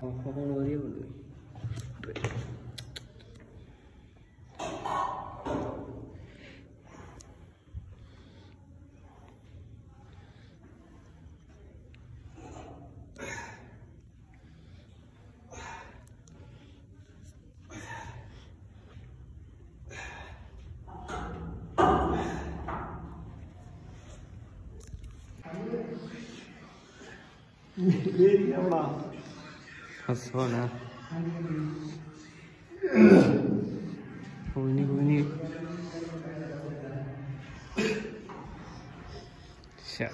好好好的不对，对。吗あそうなごめんねごめんね。よっしゃ。